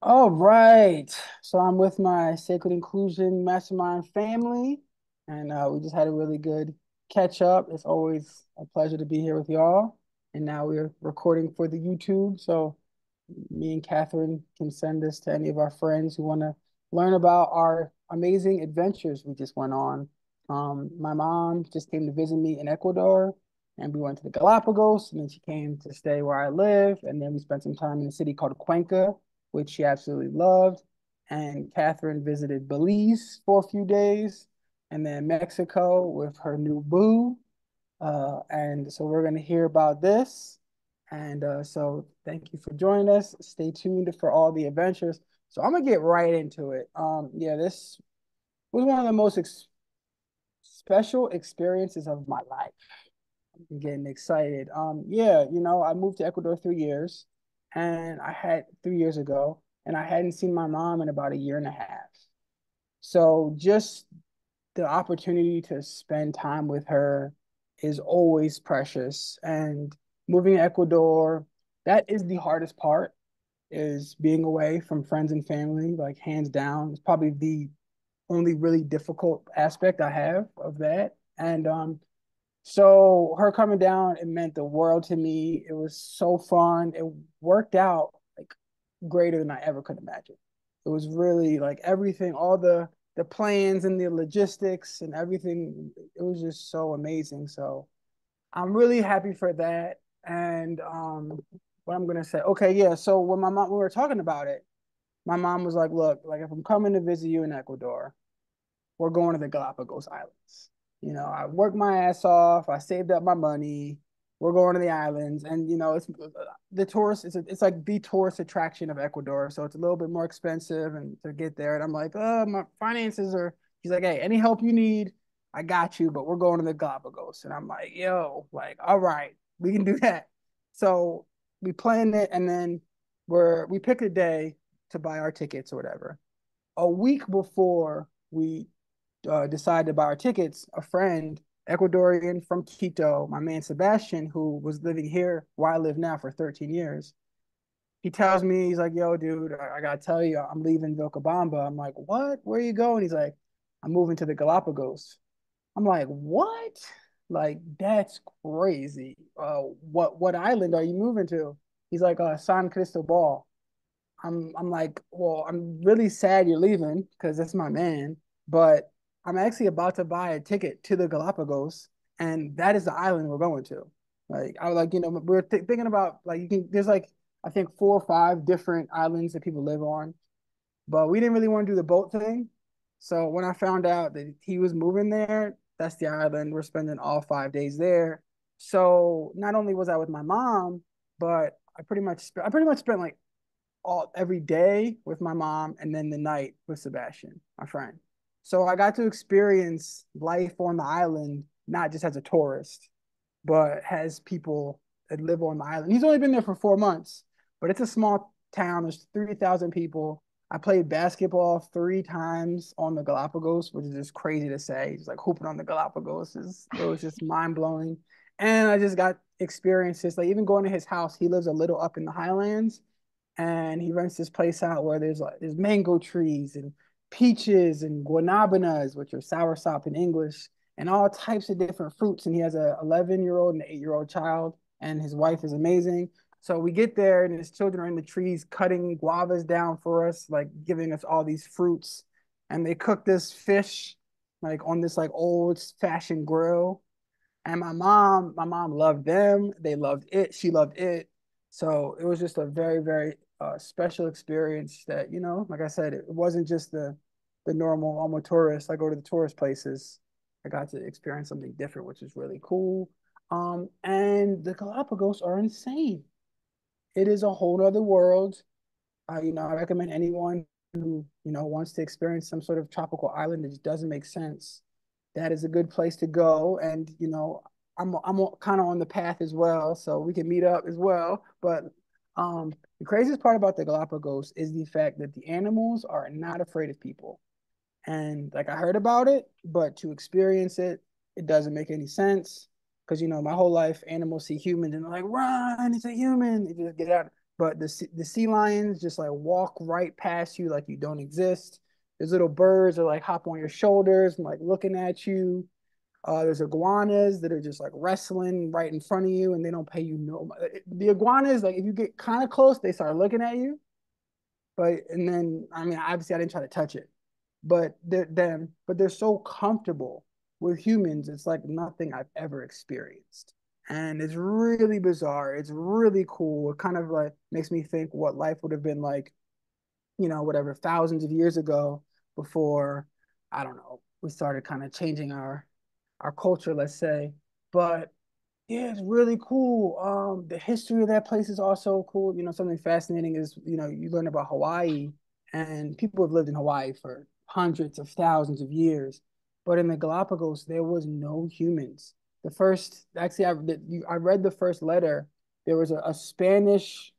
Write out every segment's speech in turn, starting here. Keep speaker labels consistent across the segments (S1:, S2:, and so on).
S1: All right. So I'm with my Sacred Inclusion Mastermind family, and uh, we just had a really good catch up. It's always a pleasure to be here with y'all. And now we're recording for the YouTube. So me and Catherine can send this to any of our friends who want to learn about our amazing adventures we just went on. Um, my mom just came to visit me in Ecuador, and we went to the Galapagos, and then she came to stay where I live, and then we spent some time in a city called Cuenca which she absolutely loved. And Catherine visited Belize for a few days and then Mexico with her new boo. Uh, and so we're going to hear about this. And uh, so thank you for joining us. Stay tuned for all the adventures. So I'm going to get right into it. Um, yeah, this was one of the most ex special experiences of my life. I'm getting excited. Um, yeah, you know, I moved to Ecuador three years and I had three years ago, and I hadn't seen my mom in about a year and a half. So just the opportunity to spend time with her is always precious. And moving to Ecuador, that is the hardest part, is being away from friends and family, like hands down. It's probably the only really difficult aspect I have of that. And um, so her coming down, it meant the world to me. It was so fun. It worked out like greater than I ever could imagine. It was really like everything, all the the plans and the logistics and everything. It was just so amazing. So I'm really happy for that. And um, what I'm gonna say, okay, yeah. So when my mom, we were talking about it, my mom was like, "Look, like if I'm coming to visit you in Ecuador, we're going to the Galapagos Islands." You know, I worked my ass off. I saved up my money. We're going to the islands, and you know, it's the tourist. It's a, it's like the tourist attraction of Ecuador, so it's a little bit more expensive and to get there. And I'm like, oh, my finances are. He's like, hey, any help you need, I got you. But we're going to the Galapagos, and I'm like, yo, like, all right, we can do that. So we planned it, and then we're we pick a day to buy our tickets or whatever. A week before we uh, decided to buy our tickets, a friend, Ecuadorian from Quito, my man Sebastian, who was living here where I live now for 13 years, he tells me, he's like, yo, dude, I, I gotta tell you, I'm leaving Vilcabamba. I'm like, what? Where you going? He's like, I'm moving to the Galapagos. I'm like, what? Like, that's crazy. Uh, what what island are you moving to? He's like, uh, San Cristobal. I'm I'm like, well, I'm really sad you're leaving because that's my man. But I'm actually about to buy a ticket to the Galapagos, and that is the island we're going to. Like I was like, you know, we're th- thinking about like you can. There's like I think four or five different islands that people live on, but we didn't really want to do the boat thing. So when I found out that he was moving there, that's the island. We're spending all five days there. So not only was I with my mom, but I pretty much sp- I pretty much spent like all every day with my mom, and then the night with Sebastian, my friend. So I got to experience life on the island, not just as a tourist, but as people that live on the island. He's only been there for four months, but it's a small town. There's 3,000 people. I played basketball three times on the Galapagos, which is just crazy to say. Just like hooping on the Galapagos is it was just mind blowing. And I just got experiences like even going to his house. He lives a little up in the highlands, and he rents this place out where there's like there's mango trees and peaches and guanabanas, which are soursop in English, and all types of different fruits. And he has a 11 year old and an eight year old child, and his wife is amazing. So we get there, and his children are in the trees cutting guavas down for us, like giving us all these fruits. And they cook this fish like on this like old fashioned grill. And my mom, my mom loved them. They loved it. She loved it. So it was just a very, very uh, special experience that, you know, like I said, it wasn't just the the normal, I'm a tourist, I go to the tourist places. I got to experience something different, which is really cool. Um, and the Galapagos are insane. It is a whole other world. Uh, you know, I recommend anyone who, you know, wants to experience some sort of tropical island that just doesn't make sense. That is a good place to go. And, you know, I'm I'm kind of on the path as well, so we can meet up as well. But um, the craziest part about the Galapagos is the fact that the animals are not afraid of people. And like I heard about it, but to experience it, it doesn't make any sense. Because you know, my whole life, animals see humans and they're like, run, it's a human. They just get out. but the the sea lions just like walk right past you like you don't exist. There's little birds that like hop on your shoulders and like looking at you. Uh, there's iguanas that are just like wrestling right in front of you and they don't pay you no. The iguanas, like if you get kind of close, they start looking at you. But and then I mean, obviously I didn't try to touch it, but they're them, but they're so comfortable with humans. It's like nothing I've ever experienced, and it's really bizarre. It's really cool. It kind of like makes me think what life would have been like, you know, whatever thousands of years ago before I don't know we started kind of changing our our culture, let's say. But yeah, it's really cool. Um, the history of that place is also cool. You know, something fascinating is, you know, you learn about Hawaii and people have lived in Hawaii for hundreds of thousands of years. But in the Galapagos, there was no humans. The first, actually, I, I read the first letter. There was a, a Spanish,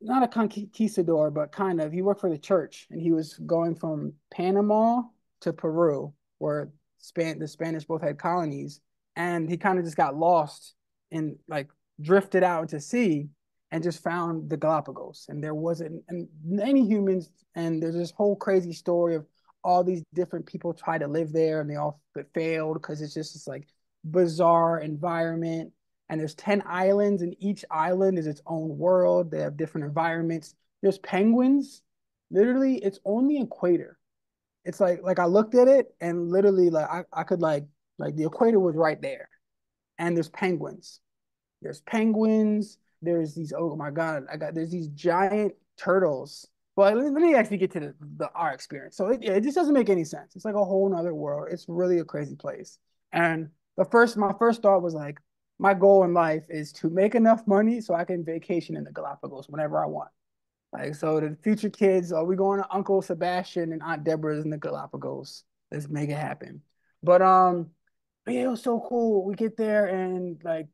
S1: not a conquistador, but kind of, he worked for the church and he was going from Panama to Peru, where Span the Spanish both had colonies, and he kind of just got lost and like drifted out into sea and just found the Galapagos. And there wasn't any humans, and there's this whole crazy story of all these different people try to live there and they all failed because it's just this like bizarre environment. And there's 10 islands, and each island is its own world. They have different environments. There's penguins. Literally, it's on the equator it's like like I looked at it and literally like I, I could like like the equator was right there. And there's penguins. There's penguins. There's these, oh my God, I got there's these giant turtles. but let me actually get to the, the our experience. So it, it just doesn't make any sense. It's like a whole nother world. It's really a crazy place. And the first my first thought was like, my goal in life is to make enough money so I can vacation in the Galapagos whenever I want. Like, so the future kids, are we going to Uncle Sebastian and Aunt Deborah's in the Galapagos? Let's make it happen. But um, yeah, it was so cool. We get there and like,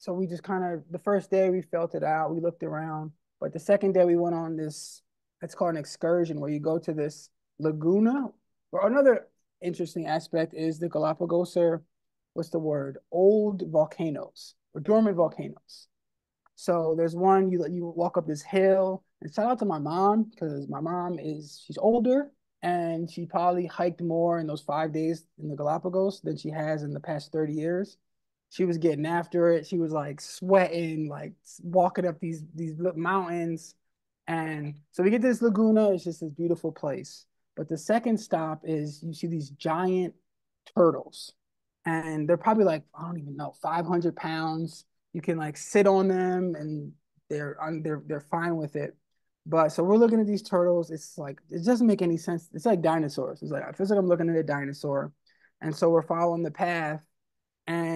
S1: so we just kind of the first day we felt it out. We looked around, but the second day we went on this. It's called an excursion where you go to this laguna. Or another interesting aspect is the Galapagos are, what's the word? Old volcanoes or dormant volcanoes. So there's one you you walk up this hill and shout out to my mom because my mom is she's older and she probably hiked more in those five days in the Galapagos than she has in the past 30 years. She was getting after it. She was like sweating, like walking up these these mountains. And so we get to this Laguna. It's just this beautiful place. But the second stop is you see these giant turtles. And they're probably like, I don't even know, 500 pounds. You can like sit on them and they're they're they're fine with it. But so we're looking at these turtles. It's like it doesn't make any sense. It's like dinosaurs. It's like I feel like I'm looking at a dinosaur, and so we're following the path.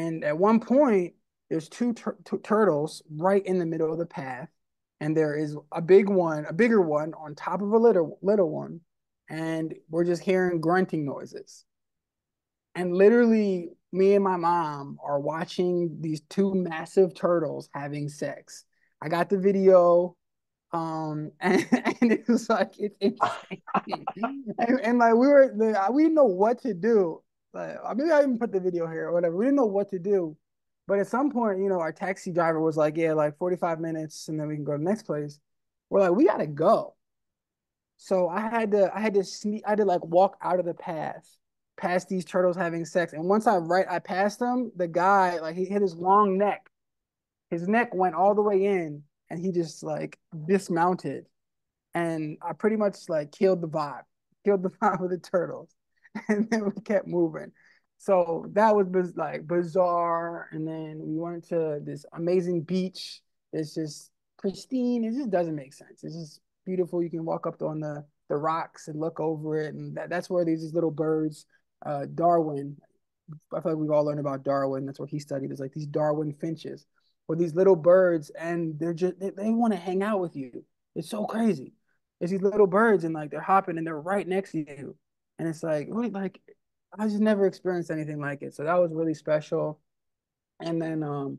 S1: And at one point, there's two tur turtles right in the middle of the path, and there is a big one, a bigger one on top of a little little one, and we're just hearing grunting noises. And literally, me and my mom are watching these two massive turtles having sex. I got the video um, and, and it was like it's insane. and, and, like we were, we didn't know what to do. Like, uh, maybe I even put the video here or whatever. We didn't know what to do. But at some point, you know, our taxi driver was like, "Yeah, like 45 minutes, and then we can go to the next place." We're like, "We gotta go." So I had to, I had to sneak, I had to like walk out of the path, past these turtles having sex. And once I right, I passed them. The guy, like, he hit his long neck. His neck went all the way in, and he just like dismounted and I pretty much like killed the vibe, killed the vibe of the turtles. And then we kept moving. So that was biz- like bizarre. And then we went to this amazing beach. It's just pristine. It just doesn't make sense. It's just beautiful. You can walk up on the, the rocks and look over it. And that, that's where these little birds, uh, Darwin, I feel like we've all learned about Darwin. That's what he studied is like these Darwin finches or these little birds and they're just they, they want to hang out with you. It's so crazy. It's these little birds and like they're hopping and they're right next to you. And it's like, wait, like I just never experienced anything like it. So that was really special. And then um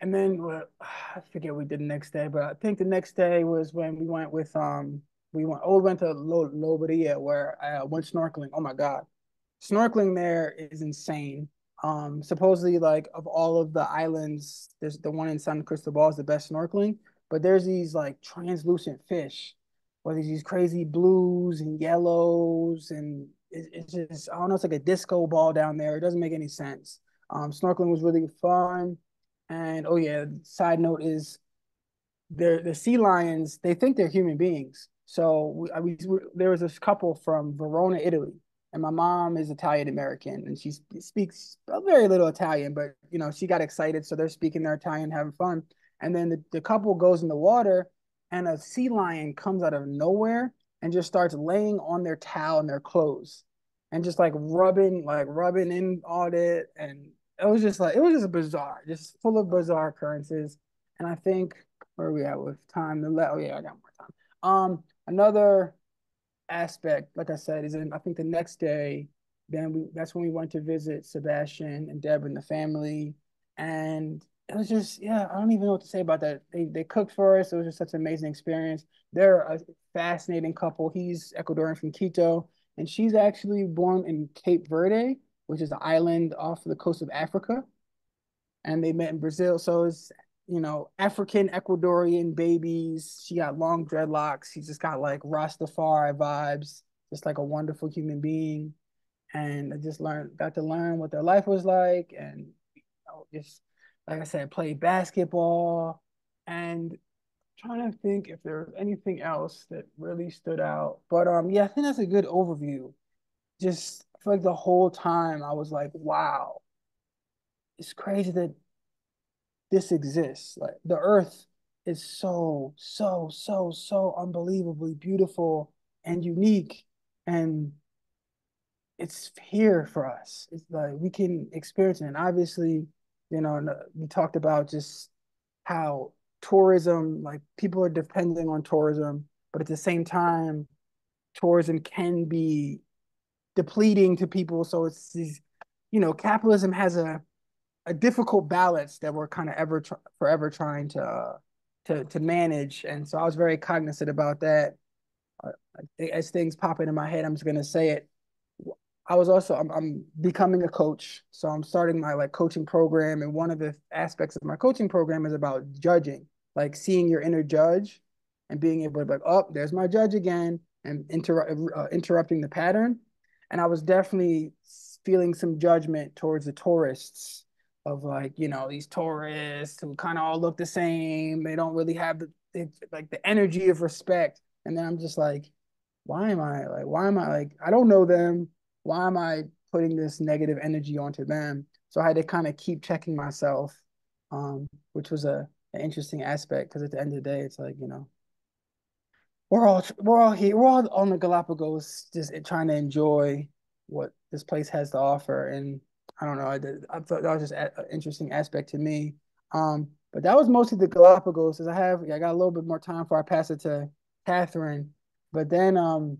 S1: and then well, I forget what we did the next day, but I think the next day was when we went with um we went oh we went to Loberia where I went snorkeling. Oh my god. Snorkeling there is insane. Um, supposedly, like of all of the islands, there's the one in San Cristobal is the best snorkeling. but there's these like translucent fish, where there's these crazy blues and yellows, and it, it's just I don't know, it's like a disco ball down there. It doesn't make any sense. Um, snorkeling was really fun, and oh yeah, side note is they're the sea lions. They think they're human beings. So we, we, we there was this couple from Verona, Italy, and my mom is Italian American, and she speaks very little Italian, but you know she got excited, so they're speaking their Italian, having fun. And then the, the couple goes in the water, and a sea lion comes out of nowhere and just starts laying on their towel and their clothes, and just like rubbing, like rubbing in on it, and it was just like it was just bizarre, just full of bizarre occurrences. And I think where are we at with time? Oh yeah, I got more time. Um, another aspect, like I said, is in I think the next day, then we that's when we went to visit Sebastian and Deb and the family. And it was just, yeah, I don't even know what to say about that. They they cooked for us. It was just such an amazing experience. They're a fascinating couple. He's Ecuadorian from Quito, and she's actually born in Cape Verde, which is an island off the coast of Africa. And they met in Brazil. So it's you know, African Ecuadorian babies. She got long dreadlocks. She just got like Rastafari vibes, just like a wonderful human being. And I just learned, got to learn what their life was like, and you know, just like I said, play basketball. And trying to think if there was anything else that really stood out. But um, yeah, I think that's a good overview. Just feel like the whole time I was like, wow, it's crazy that this exists. Like the earth is so, so, so, so unbelievably beautiful and unique. And it's here for us. It's like we can experience it. And obviously, you know, we talked about just how tourism, like people are depending on tourism, but at the same time, tourism can be depleting to people. So it's you know, capitalism has a a difficult balance that we're kind of ever tr- forever trying to uh, to to manage, and so I was very cognizant about that. Uh, as things pop into my head, I'm just gonna say it. I was also I'm, I'm becoming a coach, so I'm starting my like coaching program, and one of the aspects of my coaching program is about judging, like seeing your inner judge, and being able to like, oh, there's my judge again, and inter- uh, interrupting the pattern. And I was definitely feeling some judgment towards the tourists of like you know these tourists who kind of all look the same. They don't really have the like the energy of respect. And then i'm just like why am i like why am i like i don't know them why am i putting this negative energy onto them so i had to kind of keep checking myself um which was a an interesting aspect because at the end of the day it's like you know we're all we're all here we're all on the galapagos just trying to enjoy what this place has to offer and I don't know. I, did, I thought that was just an interesting aspect to me. Um, but that was mostly the Galapagos. As I have, I got a little bit more time before I pass it to Catherine. But then um,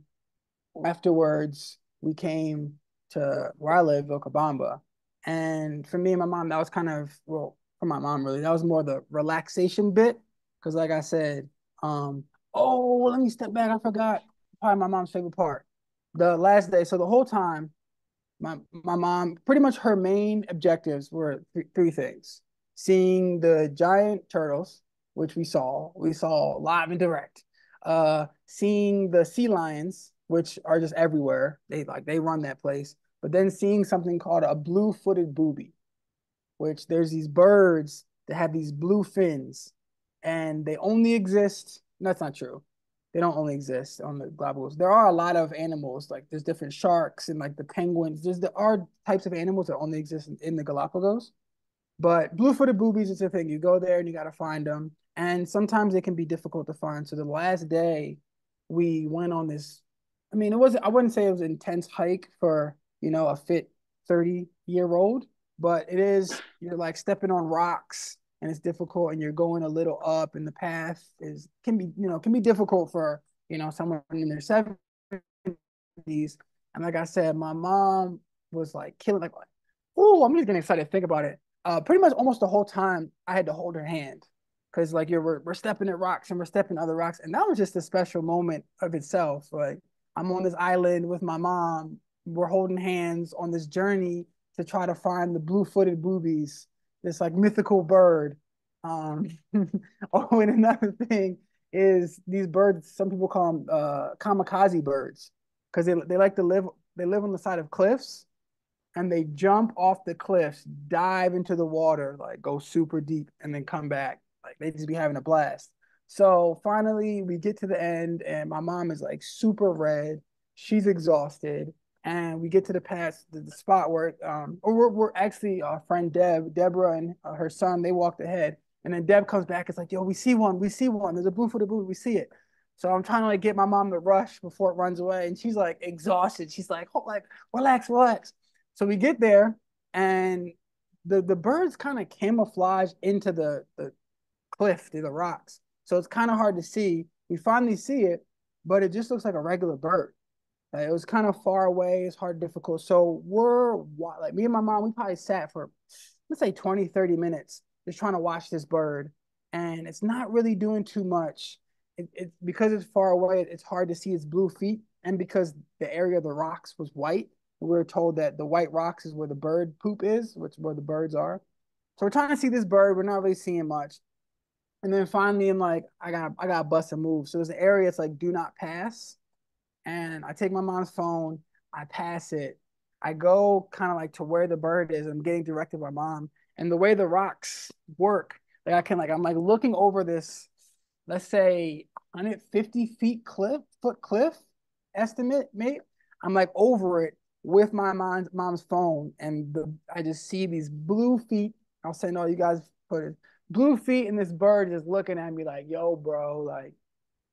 S1: afterwards, we came to where I live, Vilcabamba. And for me and my mom, that was kind of well, for my mom really, that was more the relaxation bit. Cause like I said, um, oh, let me step back. I forgot probably my mom's favorite part. The last day. So the whole time my my mom pretty much her main objectives were th- three things: seeing the giant turtles, which we saw, we saw live and direct. Uh, seeing the sea lions, which are just everywhere. They like they run that place. But then seeing something called a blue-footed booby, which there's these birds that have these blue fins, and they only exist. That's not true they don't only exist on the Galapagos. There are a lot of animals, like there's different sharks and like the penguins. There's there are types of animals that only exist in, in the Galapagos. But blue-footed boobies is a thing. You go there and you gotta find them. And sometimes they can be difficult to find. So the last day we went on this, I mean, it wasn't I wouldn't say it was an intense hike for, you know, a fit 30 year old, but it is you're like stepping on rocks and it's difficult and you're going a little up and the path is can be you know can be difficult for you know someone in their 70s and like i said my mom was like killing like oh i'm just getting excited to think about it. Uh pretty much almost the whole time i had to hold her hand because like you're we're, we're stepping at rocks and we're stepping other rocks. And that was just a special moment of itself like i'm on this island with my mom we're holding hands on this journey to try to find the blue-footed boobies this like mythical bird Um, oh, and another thing is these birds. Some people call them uh, kamikaze birds because they they like to live. They live on the side of cliffs, and they jump off the cliffs, dive into the water, like go super deep, and then come back. Like they just be having a blast. So finally, we get to the end, and my mom is like super red. She's exhausted, and we get to the pass the, the spot where um, or we're, we're actually our friend Deb, Deborah, and uh, her son. They walked ahead, and then Deb comes back. It's like, yo, we see one, we see one. There's a blue footed blue. We see it. So I'm trying to like get my mom to rush before it runs away, and she's like exhausted. She's like, oh, like relax, relax. So we get there, and the the birds kind of camouflage into the the cliff, through the rocks. So it's kind of hard to see. We finally see it, but it just looks like a regular bird. Like, it was kind of far away. It's hard, difficult. So we're like me and my mom, we probably sat for let's say 20, 30 minutes just trying to watch this bird. And it's not really doing too much. It, it because it's far away, it's hard to see its blue feet. And because the area of the rocks was white, we were told that the white rocks is where the bird poop is, which is where the birds are. So we're trying to see this bird. We're not really seeing much. And then finally, I'm like, I got I got bust a move. So there's an area it's like do not pass. And I take my mom's phone, I pass it. I go kind of like to where the bird is. I'm getting directed by mom. And the way the rocks work, like I can like I'm like looking over this, let's say 150 feet cliff, foot cliff estimate, mate. I'm like over it with my mom's mom's phone, and the I just see these blue feet. I'll send all you guys footage. Blue feet and this bird is looking at me like, yo, bro, like,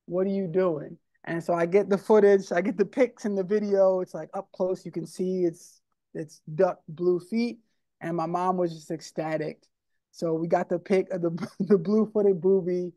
S1: what are you doing? And so I get the footage, I get the pics in the video. It's like up close, you can see it's it's duck blue feet, and my mom was just ecstatic. So we got the pic of the the blue footed booby,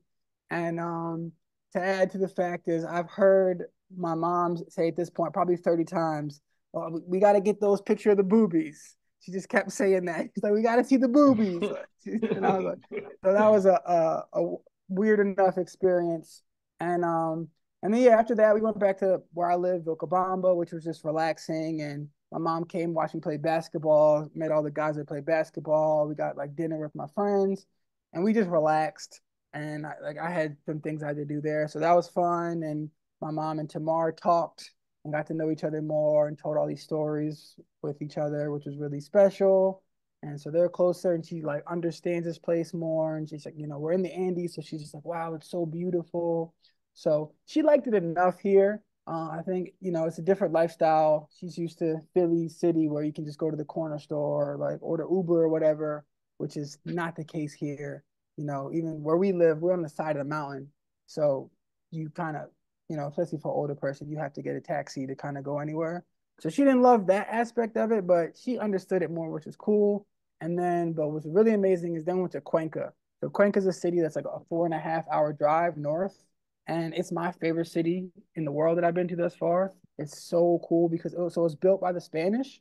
S1: and um, to add to the fact is I've heard my mom say at this point probably thirty times, oh, "We got to get those picture of the boobies." She just kept saying that. She's like, "We got to see the boobies," and I was like, so that was a, a, a weird enough experience, and um and then yeah, after that, we went back to where I live, Vilcabamba, which was just relaxing. And my mom came, watched me play basketball, met all the guys that played basketball. We got like dinner with my friends, and we just relaxed. And I, like I had some things I had to do there, so that was fun. And my mom and Tamar talked and got to know each other more and told all these stories with each other, which was really special. And so they're closer, and she like understands this place more. And she's like, you know, we're in the Andes, so she's just like, wow, it's so beautiful so she liked it enough here. Uh, I think you know it's a different lifestyle. She's used to Philly city where you can just go to the corner store, or, like order Uber or whatever, which is not the case here. You know, even where we live, we're on the side of the mountain, so you kind of, you know, especially for older person, you have to get a taxi to kind of go anywhere. So she didn't love that aspect of it, but she understood it more, which is cool. And then, but what's really amazing is then went to Cuenca. So Cuenca is a city that's like a four and a half hour drive north and it's my favorite city in the world that I've been to thus far. It's so cool because it was, so it's built by the Spanish,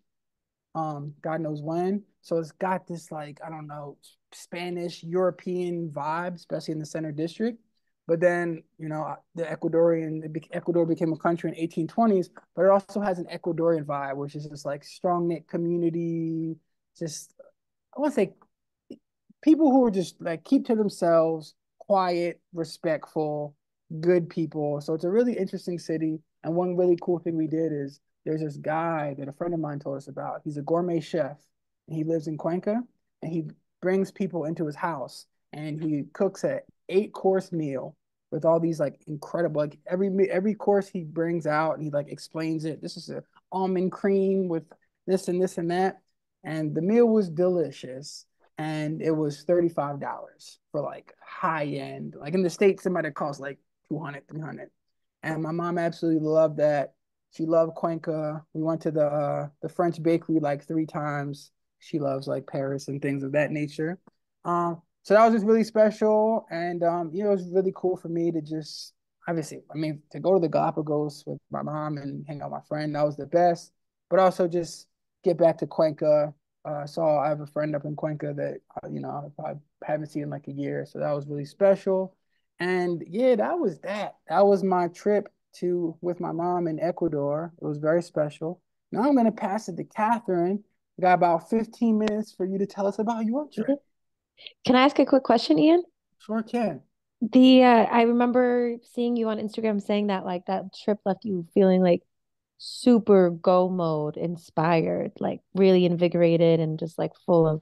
S1: um, God knows when. So it's got this like I don't know Spanish European vibe, especially in the center district. But then you know the Ecuadorian Ecuador became a country in 1820s, but it also has an Ecuadorian vibe, which is just like strong knit community. Just I want to say people who are just like keep to themselves, quiet, respectful, good people. So it's a really interesting city. And one really cool thing we did is there's this guy that a friend of mine told us about. He's a gourmet chef and he lives in Cuenca and he brings people into his house and he cooks a eight course meal with all these like incredible like every every course he brings out and he like explains it. This is a almond cream with this and this and that. And the meal was delicious and it was $35 for like high end. Like in the States, it might have cost like 200, 300. And my mom absolutely loved that. She loved Cuenca. We went to the uh, the French bakery like three times. She loves like Paris and things of that nature. Um, so that was just really special, and um, you know, it was really cool for me to just obviously, I mean, to go to the Galapagos with my mom and hang out with my friend. That was the best. But also just get back to Cuenca. Uh, saw I have a friend up in Cuenca that uh, you know I haven't seen in like a year, so that was really special. And yeah, that was that. That was my trip to with my mom in Ecuador. It was very special. Now I'm gonna pass it to Catherine. We got about 15 minutes for you to tell us about your trip.
S2: Can I ask a quick question, Ian?
S1: Sure can.
S2: The uh, I remember seeing you on Instagram saying that like that trip left you feeling like super go mode inspired, like really invigorated and just like full of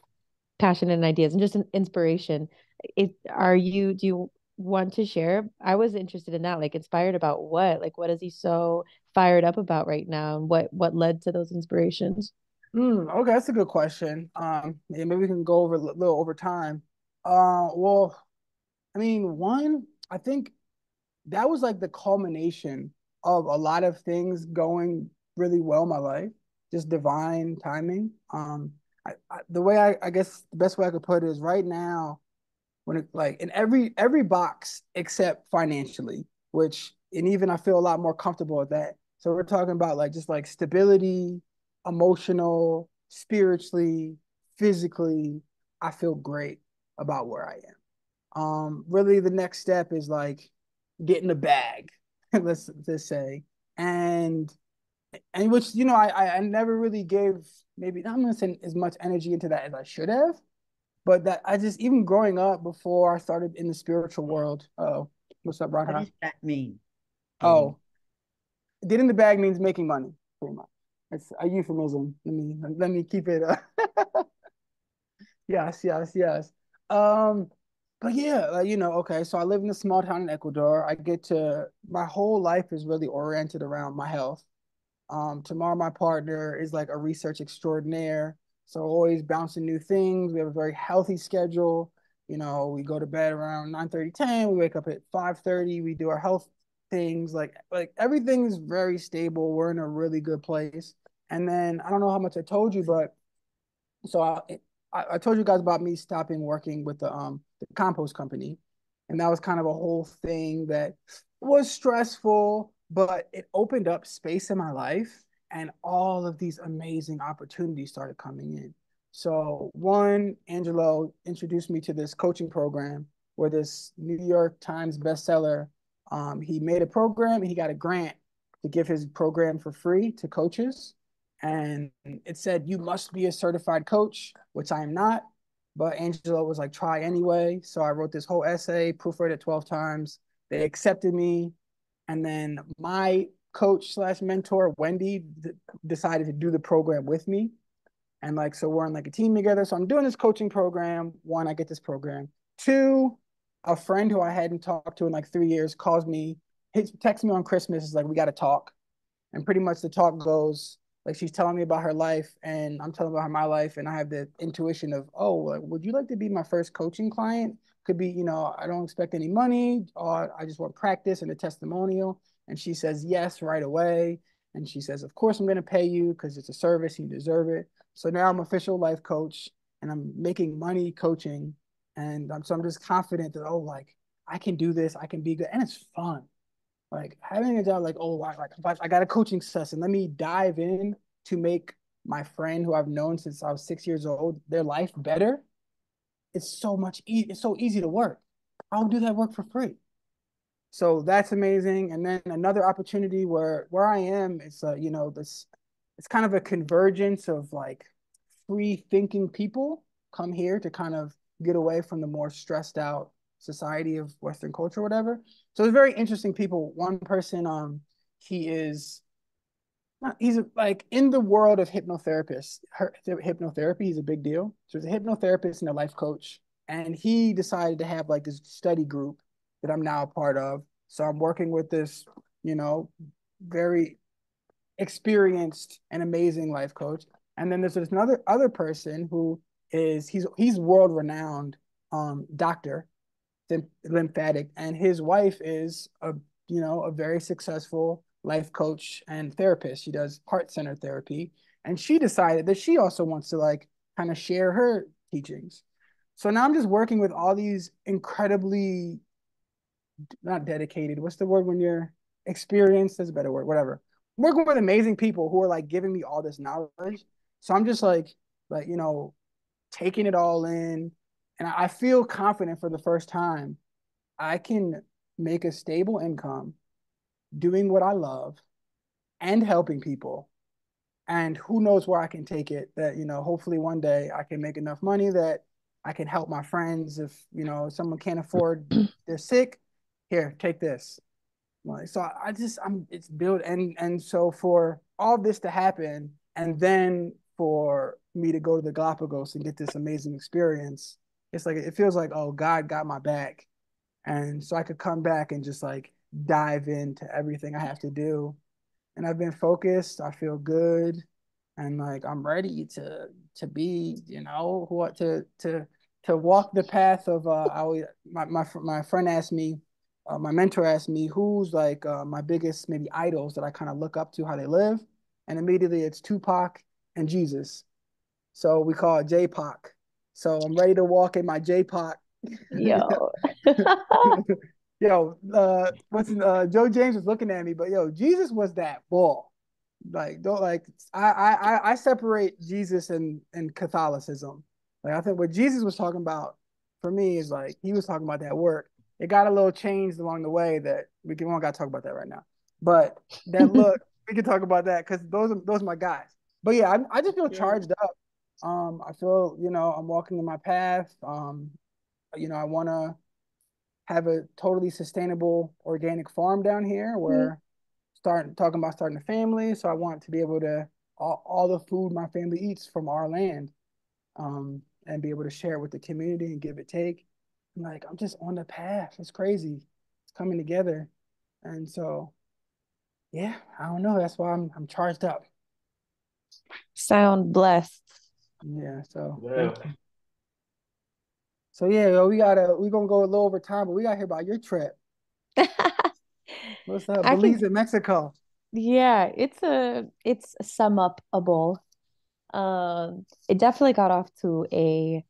S2: passion and ideas and just an inspiration. It are you do you want to share? I was interested in that, like inspired about what? Like what is he so fired up about right now and what what led to those inspirations?
S1: Mm, okay, that's a good question. Um, yeah, maybe we can go over a little over time. Uh, well, I mean, one, I think that was like the culmination of a lot of things going really well in my life, just divine timing. Um, I, I, the way I, I guess the best way I could put it is right now, when it like in every every box except financially, which and even I feel a lot more comfortable with that. So we're talking about like just like stability, emotional, spiritually, physically. I feel great about where I am. Um, really, the next step is like getting a bag, let's just say, and and which you know I I never really gave maybe I'm not saying as much energy into that as I should have, but that I just even growing up before I started in the spiritual world. Oh, what's up,
S3: What
S1: Ron?
S3: does that mean?
S1: Oh, getting the bag means making money, pretty much. It's a euphemism. Let me let me keep it. Uh, yes, yes, yes. Um, but yeah, you know, okay. So I live in a small town in Ecuador. I get to my whole life is really oriented around my health. Um, Tamar, my partner, is like a research extraordinaire. So always bouncing new things. We have a very healthy schedule. You know, we go to bed around 9 30, 10. We wake up at 5 30. We do our health things. Like like everything is very stable. We're in a really good place. And then I don't know how much I told you, but so I, I told you guys about me stopping working with the um the compost company, and that was kind of a whole thing that was stressful, but it opened up space in my life, and all of these amazing opportunities started coming in. So one, Angelo introduced me to this coaching program where this New York Times bestseller, um, he made a program and he got a grant to give his program for free to coaches and it said you must be a certified coach, which I am not. But Angela was like, try anyway. So I wrote this whole essay, proofread it 12 times. They accepted me. And then my coach slash mentor, Wendy, decided to do the program with me. And like, so we're on like a team together. So I'm doing this coaching program. One, I get this program. Two, a friend who I hadn't talked to in like three years calls me, hits, texts me on Christmas. Is like, we got to talk. And pretty much the talk goes like she's telling me about her life and I'm telling about my life and I have the intuition of, oh, like, would you like to be my first coaching client? Could be, you know, I don't expect any money or I just want practice and a testimonial. And she says yes right away. And she says, of course I'm going to pay you because it's a service, you deserve it. So now I'm official life coach and I'm making money coaching. And I'm, so I'm just confident that, oh, like I can do this, I can be good. And it's fun like having a job like oh like I got a coaching session let me dive in to make my friend who I've known since I was six years old their life better. It's so much e- it's so easy to work. I'll do that work for free. So that's amazing. And then another opportunity where where I am it's uh, you know this it's kind of a convergence of like free thinking people come here to kind of get away from the more stressed out society of Western culture, whatever. So it's very interesting people. One person, um, he is not, he's like in the world of hypnotherapists. Her, hypnotherapy is a big deal. So he's a hypnotherapist and a life coach, and he decided to have like this study group that I'm now a part of. So I'm working with this, you know, very experienced and amazing life coach. And then there's this another other person who is he's he's world renowned um doctor lymphatic. And his wife is a you know a very successful life coach and therapist. She does heart center therapy. And she decided that she also wants to like kind of share her teachings. So now i'm just working with all these incredibly not dedicated what's the word when you're experienced? That's a better word whatever. I'm working with amazing people who are like giving me all this knowledge. So i'm just like like you know taking it all in and I feel confident for the first time I can make a stable income doing what I love and helping people. And who knows where I can take it that, you know, hopefully one day I can make enough money that I can help my friends if you know someone can't afford they're sick. Here, take this. Like so, I just I'm it's built and and so for all this to happen, and then for me to go to the Galapagos and get this amazing experience, it's like it feels like oh God got my back, and so I could come back and just like dive into everything I have to do, and I've been focused. I feel good. And like I'm ready to to be, you know, what to to to walk the path of uh I always, my my my friend asked me, uh, my mentor asked me who's like uh, my biggest maybe idols that I kind of look up to how they live, and immediately it's Tupac and Jesus, so we call it J-Pac. So I'm ready to walk in my J-Pac.
S2: Yo.
S1: yo, uh, what's uh, Joe James was looking at me, but yo, Jesus was that ball like don't like I I I separate Jesus and and Catholicism. Like I think what Jesus was talking about for me is like he was talking about that work. It got a little changed along the way that we can we don't got to talk about that right now. But that look we can talk about that because those are those are my guys. But yeah, I, I just feel charged up. Um, I feel you know I'm walking in my path. Um, you know I want to have a totally sustainable organic farm down here where. Mm-hmm starting talking about starting a family. So I want to be able to all, all the food my family eats from our land, um, and be able to share it with the community and give it take. I'm like I'm just on the path. It's crazy. It's coming together, and so yeah, I don't know. That's why I'm I'm charged up.
S2: Sound blessed.
S1: Yeah. So yeah. So yeah, we gotta we gonna go a little over time, but we gotta hear about your trip. What's up, I Belize can, in Mexico.
S2: Yeah, it's a it's sum up upable. Um, it definitely got off to a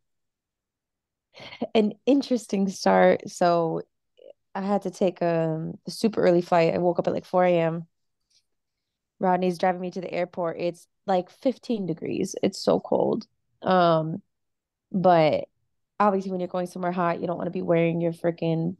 S2: an interesting start. So I had to take a, a super early flight. I woke up at like 4 a.m. Rodney's driving me to the airport. It's like 15 degrees. It's so cold. Um, but obviously when you're going somewhere hot, you don't want to be wearing your freaking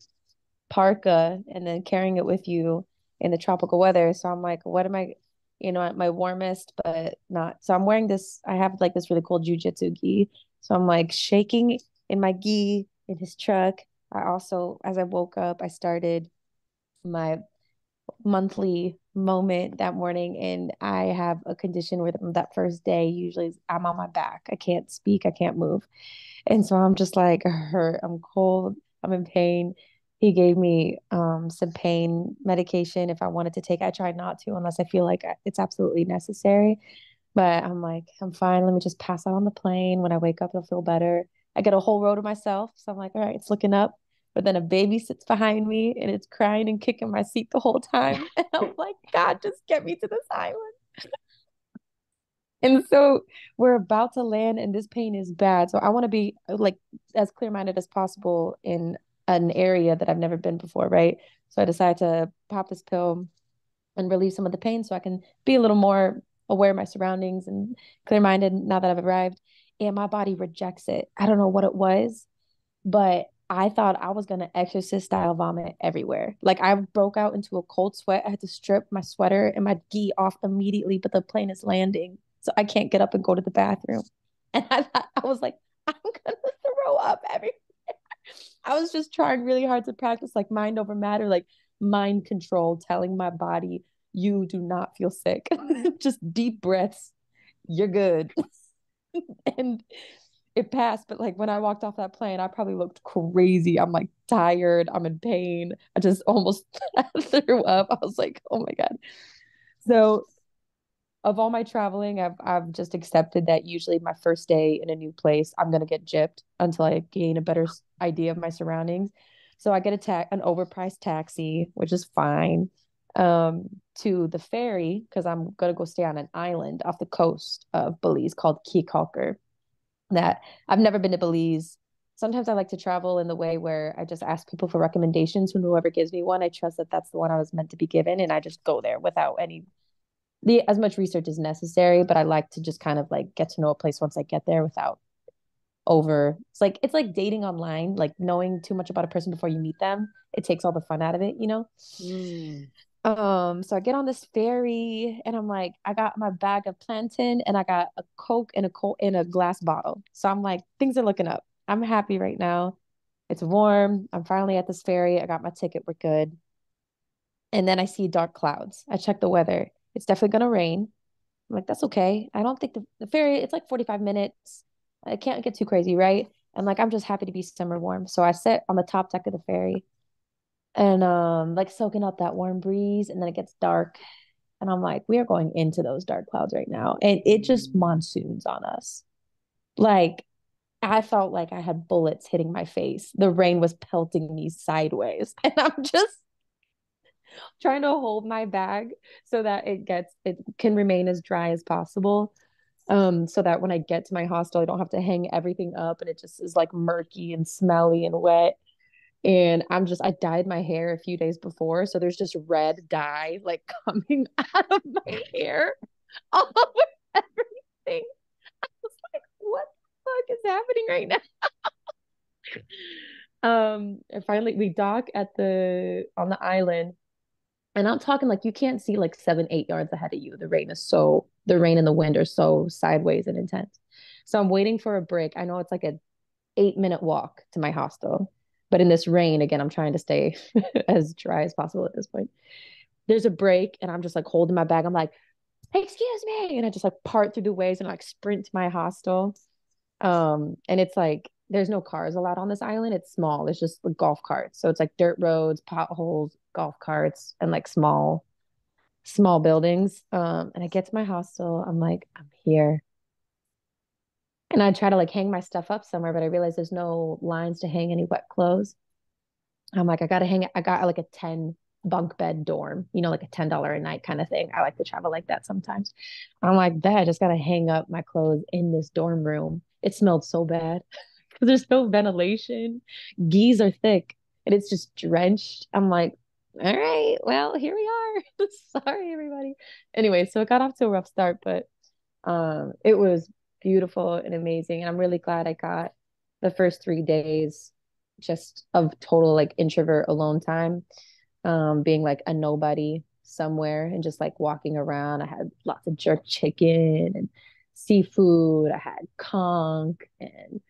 S2: parka and then carrying it with you in the tropical weather. So I'm like, what am I, you know, at my warmest, but not. So I'm wearing this, I have like this really cool jujitsu gi. So I'm like shaking in my gi in his truck. I also, as I woke up, I started my monthly moment that morning and I have a condition where that first day usually I'm on my back. I can't speak, I can't move. And so I'm just like hurt, I'm cold, I'm in pain he gave me um, some pain medication if I wanted to take. I tried not to unless I feel like it's absolutely necessary. But I'm like, I'm fine. Let me just pass out on the plane. When I wake up, it'll feel better. I get a whole row to myself. So I'm like, all right, it's looking up. But then a baby sits behind me and it's crying and kicking my seat the whole time. And I'm like, God, just get me to this island. and so we're about to land and this pain is bad. So I want to be like as clear minded as possible in an area that I've never been before, right? So I decided to pop this pill and relieve some of the pain so I can be a little more aware of my surroundings and clear minded now that I've arrived. And my body rejects it. I don't know what it was, but I thought I was going to exorcist style vomit everywhere. Like I broke out into a cold sweat. I had to strip my sweater and my gi off immediately, but the plane is landing. So I can't get up and go to the bathroom. And I thought, I was like, I'm to throw up everywhere. I was just trying really hard to practice like mind over matter, like mind control, telling my body, you do not feel sick. just deep breaths. You're good. and it passed, but like when I walked off that plane, I probably looked crazy. I'm like tired. I'm in pain. I just almost threw up. I was like, oh my God. So of all my traveling, I've I've just accepted that usually my first day in a new place, I'm gonna get gypped until I gain a better idea of my surroundings. So I get a ta- an overpriced taxi, which is fine, um, to the ferry because I'm gonna go stay on an island off the coast of Belize called Caye That I've never been to Belize. Sometimes I like to travel in the way where I just ask people for recommendations, and whoever gives me one, I trust that that's the one I was meant to be given, and I just go there without any the as much research as necessary, but I like to just kind of like get to know a place once I get there without over it's like it's like dating online, like knowing too much about a person before you meet them. It takes all the fun out of it, you know? Mm. Um, so I get on this ferry and I'm like, I got my bag of plantain and I got a Coke and a Coke in a glass bottle. So I'm like, things are looking up. I'm happy right now. It's warm. I'm finally at this ferry. I got my ticket. We're good. And then I see dark clouds. I check the weather. It's definitely going to rain. I'm like, that's okay. I don't think the, the ferry, it's like 45 minutes. I can't get too crazy, right? And like, I'm just happy to be summer warm. So I sit on the top deck of the ferry and um like soaking up that warm breeze and then it gets dark and i'm like we are going into those dark clouds right now and it just monsoons on us. Like i felt like i had bullets hitting my face. The rain was pelting me sideways and i'm just trying to hold my bag so that it gets it can remain as dry as possible um so that when i get to my hostel i don't have to hang everything up and it just is like murky and smelly and wet and I'm just I dyed my hair a few days before, so there's just red dye like coming out of my hair all over everything. I was like, what the fuck is happening right now? um, and finally we dock at the on the island, and I'm talking like you can't see like seven, eight yards ahead of you. The rain is so the rain and the wind are so sideways and intense. So I'm waiting for a break. I know it's like a eight minute walk to my hostel but in this rain, again, I'm trying to stay as dry as possible at this point. There's a break, and I'm just like holding my bag. I'm like, excuse me. And I just like part through the waves and like sprint to my hostel. Um, and it's like there's no cars allowed on this island. It's small. It's just like golf carts. So it's like dirt roads, potholes, golf carts, and like small, small buildings. Um, and I get to my hostel. I'm like, I'm here. And I try to like hang my stuff up somewhere, but I realize there's no lines to hang any wet clothes. I'm like, I gotta hang it. I got like a 10 bunk bed dorm, you know, like a $10 a night kind of thing. I like to travel like that sometimes. I'm like, that I just gotta hang up my clothes in this dorm room. It smelled so bad because there's no ventilation. Geese are thick and it's just drenched. I'm like, all right, well, here we are. Sorry, everybody. Anyway, so it got off to a rough start, but um, it was beautiful and amazing. And I'm really glad I got the first three days just of total like introvert alone time, um, being like a nobody somewhere and just like walking around. I had lots of jerk chicken and seafood. I had conch and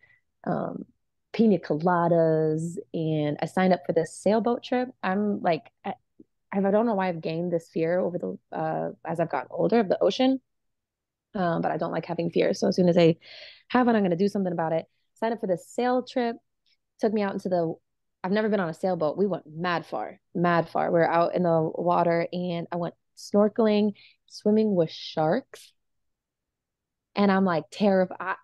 S2: um, pina coladas, and I signed up for this sailboat trip. I'm like, I, I don't know why I've gained this fear over the uh, as I've gotten older of the ocean um, but I don't like having fear. So as soon as I have it, I'm going to do something about it. Signed up for this sail trip. Took me out into the. I've never been on a sailboat. We went mad far, mad far. We are out in the water, and I went snorkeling, swimming with sharks, and I'm like terrified.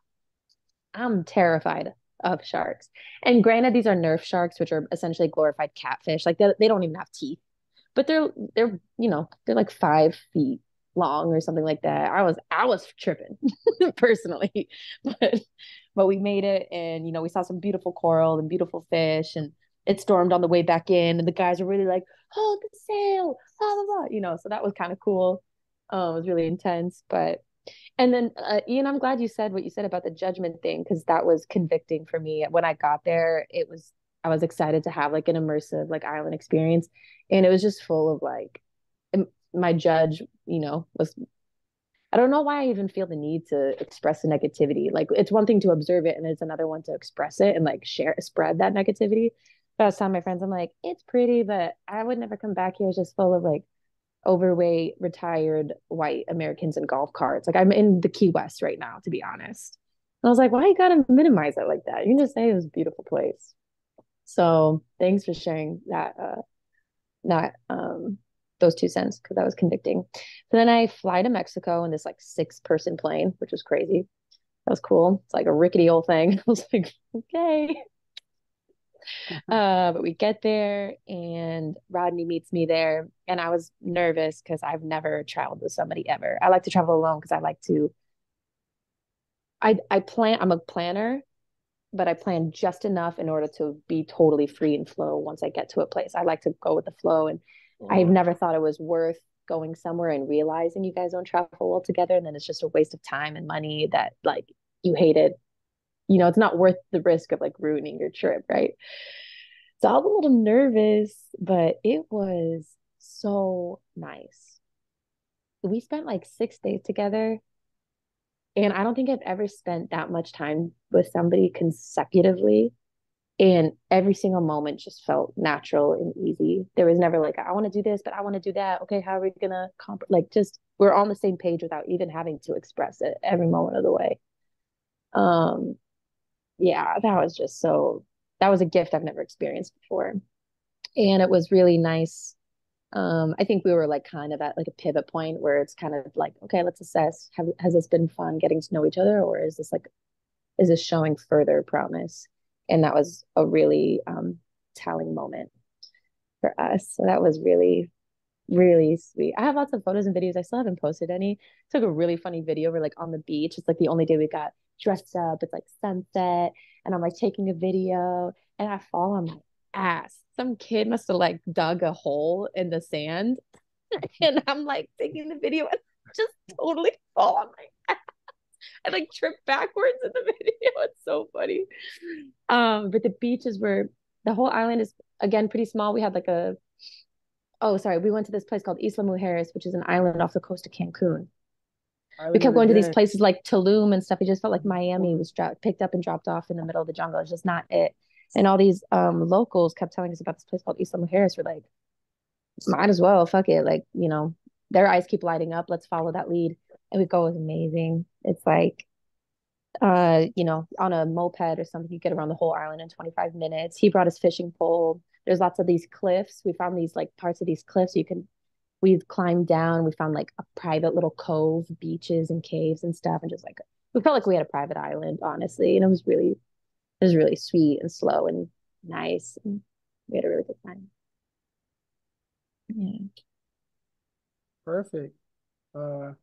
S2: I'm terrified of sharks. And granted, these are nurse sharks, which are essentially glorified catfish. Like they, they don't even have teeth, but they're they're you know they're like five feet long or something like that. I was I was tripping personally, but but we made it, and you know we saw some beautiful coral and beautiful fish, and it stormed on the way back in, and the guys were really like, "Hold the sail," blah blah blah, you know. So that was kind of cool. Um, it was really intense, but and then uh, Ian, I'm glad you said what you said about the judgment thing because that was convicting for me. When I got there, it was I was excited to have like an immersive like island experience, and it was just full of like my judge, you know, was I don't know why I even feel the need to express the negativity. Like it's one thing to observe it and it's another one to express it and like share spread that negativity. But I was telling my friends, I'm like, it's pretty, but I would never come back here. It's just full of like overweight, retired white Americans in golf carts. Like I'm in the Key West right now, to be honest. And I was like, why you gotta minimize it like that? You can just say it was a beautiful place. So thanks for sharing that uh that um those two cents because that was convicting. So then I fly to Mexico in this like six person plane, which was crazy. That was cool. It's like a rickety old thing. I was like, okay. Mm-hmm. Uh, but we get there and Rodney meets me there. And I was nervous because I've never traveled with somebody ever. I like to travel alone because I like to I I plan I'm a planner, but I plan just enough in order to be totally free and flow once I get to a place. I like to go with the flow and I've mm. never thought it was worth going somewhere and realizing you guys don't travel well together and then it's just a waste of time and money that like you hated. You know it's not worth the risk of like ruining your trip right? So i was a little nervous but it was so nice. We spent like six days together And I don't think I've ever spent that much time with somebody consecutively. And every single moment just felt natural and easy. There was never like, I want to do this, but I want to do that. Okay, how are we gonna comp like just we're on the same page without even having to express it every moment of the way. Um yeah, that was just so that was a gift I've never experienced before. And it was really nice um, I think we were like kind of at like a pivot point where it's kind of like, okay, let's assess. Have, has this been fun getting to know each other, or is this like, is this showing further promise? And that was a really um, telling moment for us. So that was really, really sweet. I have lots of photos and videos. I still haven't posted any. Took a really funny video. We're like on the beach. It's like the only day we got dressed up. It's like sunset, and I'm like taking a video, and I fall on my ass some kid must have like dug a hole in the sand. and I'm like taking the video and just totally fall on my ass. I like trip backwards in the video. It's so funny. Um, but the beaches were the whole island is again pretty small. We had like a oh sorry, we went to this place called Isla Mujeres, which is an island off the coast of Cancun. we kept going to these places like Tulum and stuff. It just felt like Miami was dropped, picked up and dropped off in the middle of the jungle. It's just not it. And all these um locals kept telling us about this place called Isla Mujeres. We're like, might as well, fuck it. Like, you know, their eyes keep lighting up. Let's follow that lead. And we go, was amazing. It's like uh, you know, on a moped or something, you get around the whole island in 25 minutes. He brought his fishing pole. There's lots of these cliffs. We found these like parts of these cliffs you can we've climbed down. We found like a private little cove, beaches and caves and stuff, and just like we felt like we had a private island, honestly. And it was really it was really sweet and slow and nice. And we had a really good time. Yeah.
S1: Perfect. Uh,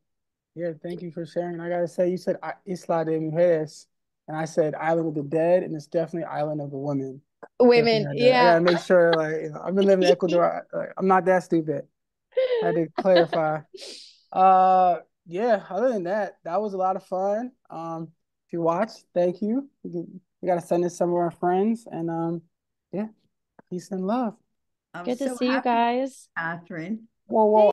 S1: yeah, thank you for sharing. I gotta say, you said Isla de Mujeres, and I said Island of the Dead, and it's definitely Island of the Women.
S2: Women, yeah.
S1: I gotta make sure, like, you know, I've been living in Ecuador. I, like, I'm not that stupid. I had to clarify. Uh, yeah. Other than that, that was a lot of fun. Um, if you watched, thank you. you we gotta send this some of our friends, and um, yeah, peace and love.
S2: I'm Good so to see you guys,
S3: Catherine.
S1: Whoa, whoa.